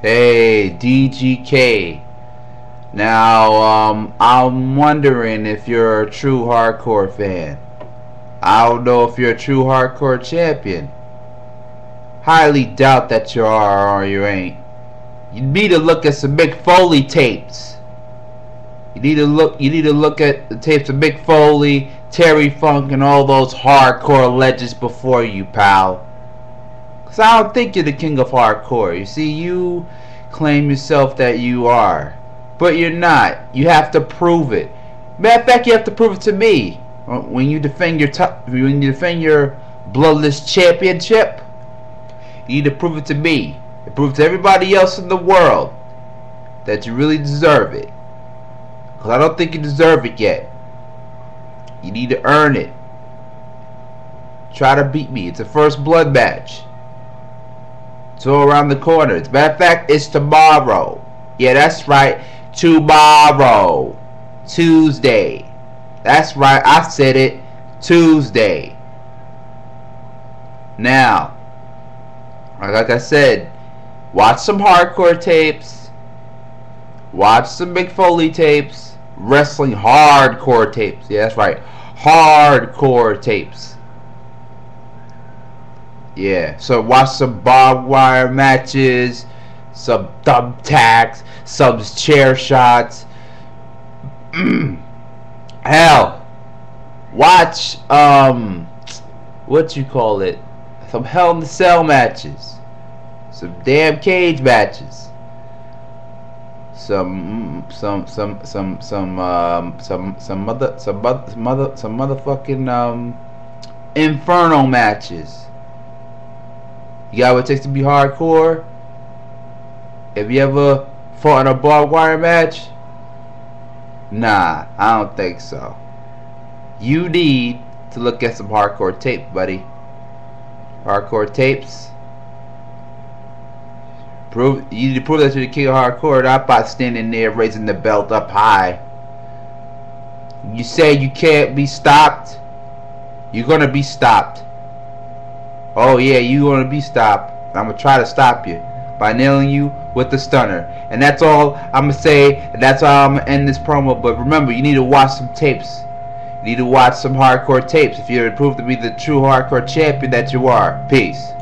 Hey, DGK. Now, um, I'm wondering if you're a true hardcore fan. I don't know if you're a true hardcore champion. Highly doubt that you are or you ain't. You need to look at some Mick Foley tapes. You need to look. You need to look at the tapes of Mick Foley, Terry Funk, and all those hardcore legends before you, pal. Cause I don't think you're the king of hardcore. You see, you claim yourself that you are, but you're not. You have to prove it. Matter of fact, you have to prove it to me uh, when you defend your top. When you defend your bloodless championship. You need to prove it to me. And prove to everybody else in the world that you really deserve it. Because I don't think you deserve it yet. You need to earn it. Try to beat me. It's a first blood match. It's all around the corner. As a matter of fact, it's tomorrow. Yeah, that's right. Tomorrow. Tuesday. That's right. I said it. Tuesday. Now, like I said, watch some hardcore tapes. Watch some Mick Foley tapes. Wrestling hardcore tapes. Yeah, that's right. Hardcore tapes. Yeah, so watch some barbed wire matches, some thumbtacks, some chair shots. Hell, watch um, what you call it? Some Hell in the Cell matches, some damn cage matches, some some some some some um some some mother some mother some mother some motherfucking um inferno matches. You got what it takes to be hardcore? Have you ever fought in a barbed wire match? Nah, I don't think so. You need to look at some hardcore tape, buddy. Hardcore tapes. Prove you need to prove that you're the king of hardcore, not by standing there raising the belt up high. You say you can't be stopped. You're gonna be stopped. Oh yeah, you gonna be stopped. I'm gonna try to stop you by nailing you with the stunner. And that's all I'm gonna say. And that's how I'm gonna end this promo. But remember, you need to watch some tapes. You need to watch some hardcore tapes if you're to prove to be the true hardcore champion that you are. Peace.